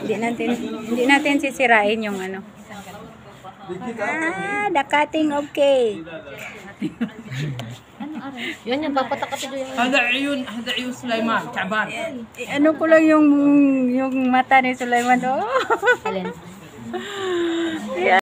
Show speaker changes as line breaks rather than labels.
Hindi natin hindi natin sisirain yung ano. Ah, the cutting of cake.
Yan yung papatakapin yung
هذا عيون هذا عيون سليمان تعبان
ano ko lang yung yung mata ni Sulaiman. Oh.
alin.